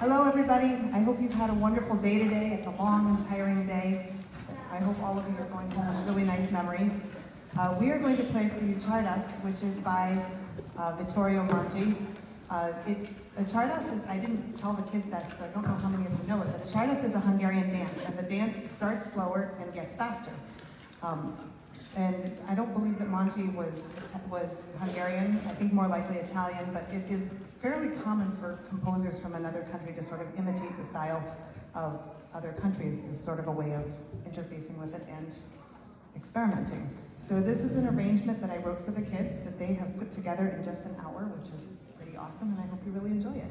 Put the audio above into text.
Hello, everybody. I hope you've had a wonderful day today. It's a long and tiring day. I hope all of you are going home with really nice memories. Uh, we are going to play for you Csárdás, which is by uh, Vittorio Monti. Uh, it's a Csárdás is I didn't tell the kids that, so I don't know how many of you know it. But a Csárdás is a Hungarian dance, and the dance starts slower and gets faster. Um, and I don't believe that Monti was was Hungarian. I think more likely Italian, but it is fairly common for composers from another country to sort of imitate the style of other countries as sort of a way of interfacing with it and experimenting. So this is an arrangement that I wrote for the kids that they have put together in just an hour, which is pretty awesome, and I hope you really enjoy it.